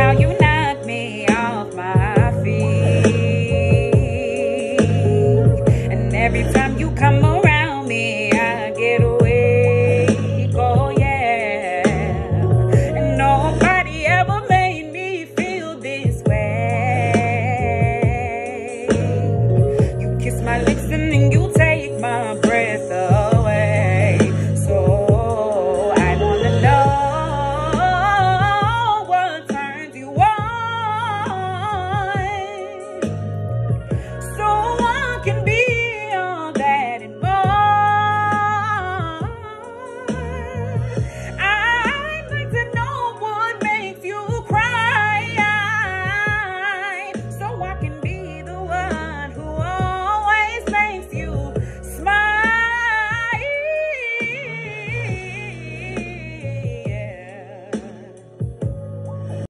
how you knock me off my feet. And every time you come over,